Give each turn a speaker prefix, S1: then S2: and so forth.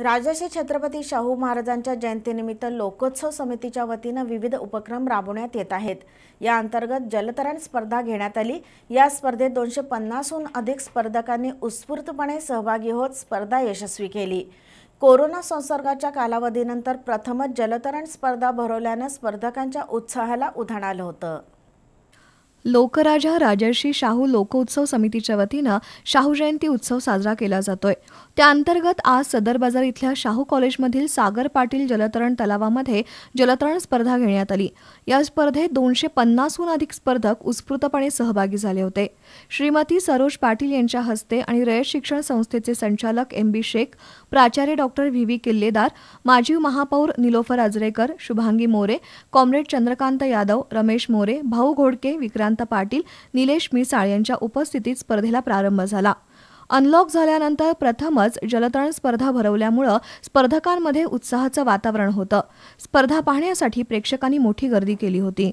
S1: राजर्षी छत्रपती शाहू महाराजांच्या जयंतीनिमित्त लोकोत्सव समितीच्या वतीनं विविध उपक्रम राबवण्यात येत आहेत. या अंतर्गत जलतरण स्पर्धा घेण्यात आली. या स्पर्धेत दोनशे पन्नासहून अधिक स्पर्धकांनी उत्स्फूर्तपणे सहभागी होत स्पर्धा यशस्वी केली. कोरोना संसर्गाच्या कालावधीनंतर प्रथमच जलतरण स्पर्धा भरवल्यानं स्पर्धकांच्या उत्साहाला उधाण आलं होतं.
S2: लोकराजा राजर्षी शाहू लोकोत्सव समितीच्या वतीनं शाहू जयंती उत्सव साजरा केला जातोय. त्या अंतर्गत आज सदर बाजार इथल्या शाहू कॉलेजमधील सागर पाटील जलतरण तलावामध्ये जलतरण स्पर्धा घेण्यात आली. या स्पर्धेत दोनशे पन्नासहून अधिक स्पर्धक उत्स्फूर्तपणे सहभागी झाले होते. श्रीमती सरोज पाटील यांच्या हस्ते आणि रयत शिक्षण संस्थेचे संचालक एम बी शेख प्राचार्य डॉक्टर व्ही व्ही किल्लेदार माजी महापौर निलोफर आजरेकर शुभांगी मोरे कॉम्रेड चंद्रकांत यादव रमेश मोरे भाऊ घोडके विक्रांत पाटील निलेश मिसाळ यांच्या उपस्थितीत स्पर्धेला प्रारंभ झाला. अनलॉक झाल्यानंतर प्रथमच जलतरण स्पर्धा भरवल्यामुळं स्पर्धकांमध्ये उत्साहाचं वातावरण होतं. स्पर्धा पाहण्यासाठी प्रेक्षकांनी मोठी गर्दी केली होती.